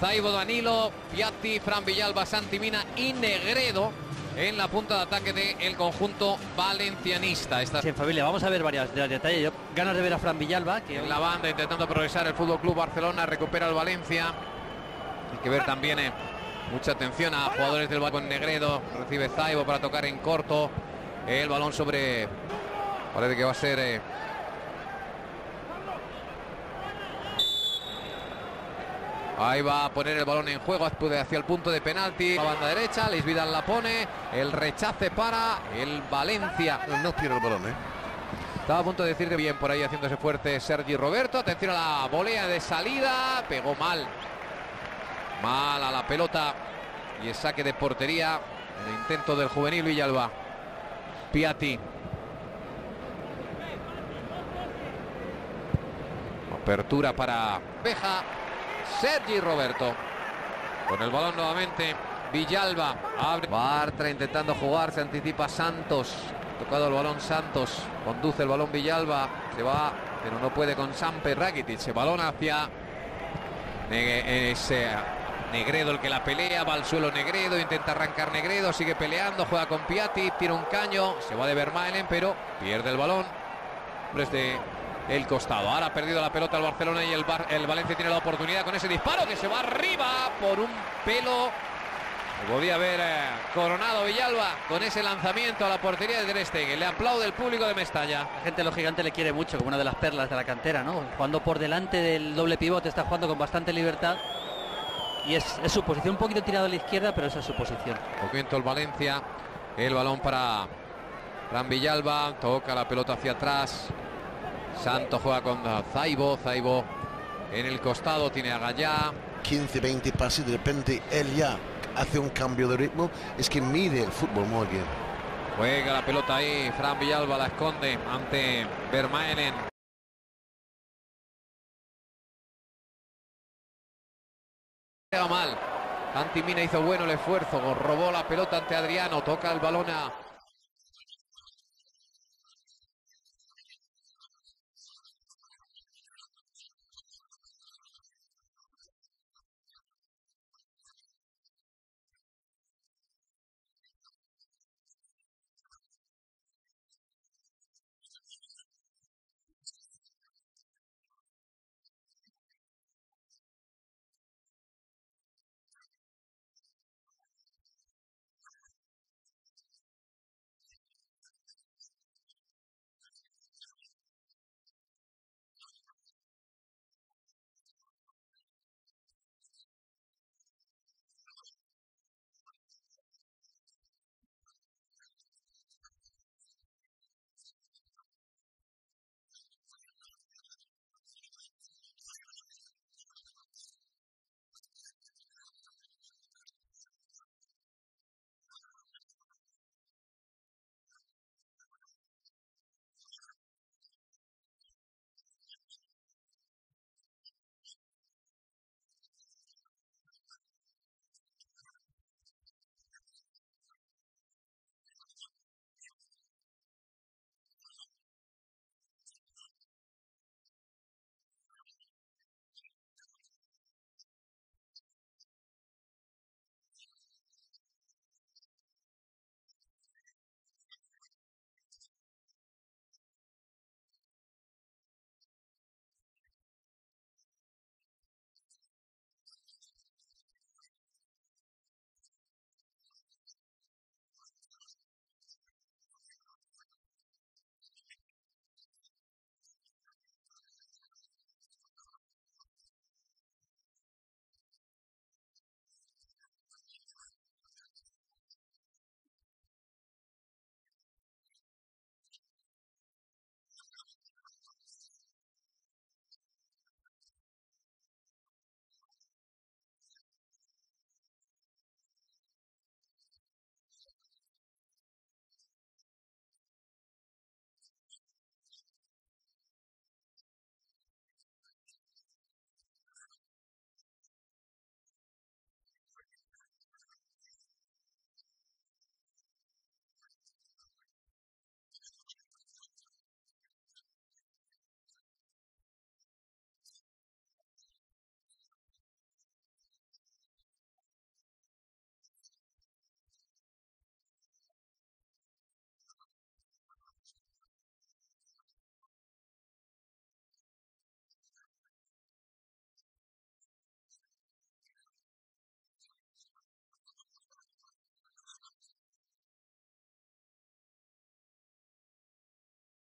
Zaibo, Danilo, Piatti, Fran Villalba, Santimina y Negredo en la punta de ataque del conjunto valencianista. Esta Sí, familia, vamos a ver varias de detalles. Yo, ganas de ver a Fran Villalba, que en la banda intentando progresar el Fútbol Club Barcelona, recupera el Valencia. Hay que ver también eh, mucha atención a jugadores del balón Negredo. Recibe Zaibo para tocar en corto. El balón sobre. Parece que va a ser. eh, Ahí va a poner el balón en juego hacia el punto de penalti. La banda derecha, Luis Vidal la pone. El rechace para el Valencia. No pierde el balón, ¿eh? Estaba a punto de decir que bien por ahí haciéndose fuerte Sergi Roberto. Atención a la volea de salida. Pegó mal. Mal a la pelota. Y el saque de portería. El intento del juvenil Villalba. Piatti. Apertura para Beja. Sergi Roberto. Con el balón nuevamente. Villalba. Abre. Bartra intentando jugar. Se anticipa Santos. Tocado el balón Santos. Conduce el balón Villalba. Se va. Pero no puede con Samper Rakitic. El balón hacia. Negredo el que la pelea. Va al suelo Negredo. Intenta arrancar Negredo. Sigue peleando. Juega con Piatti. Tira un caño. Se va de Vermaelen. Pero pierde el balón. Hombres de el costado. Ahora ha perdido la pelota el Barcelona y el, Bar- el Valencia tiene la oportunidad con ese disparo que se va arriba por un pelo. Lo Podía haber eh, coronado Villalba con ese lanzamiento a la portería de Stegen. Le aplaude el público de Mestalla. la gente de los gigantes le quiere mucho, como una de las perlas de la cantera, ¿no? Jugando por delante del doble pivote, está jugando con bastante libertad. Y es, es su posición, un poquito tirado a la izquierda, pero esa es su posición. Movimiento el Valencia. El balón para Fran Villalba. Toca la pelota hacia atrás. Santos juega con Zaibo. Zaibo en el costado. Tiene a Gallá. 15, 20 pases, de repente él ya hace un cambio de ritmo. Es que mide el fútbol muy bien. Juega la pelota ahí. Fran Villalba la esconde ante Vermaelen. Mal. Antimina hizo bueno el esfuerzo. Robó la pelota ante Adriano. Toca el balón a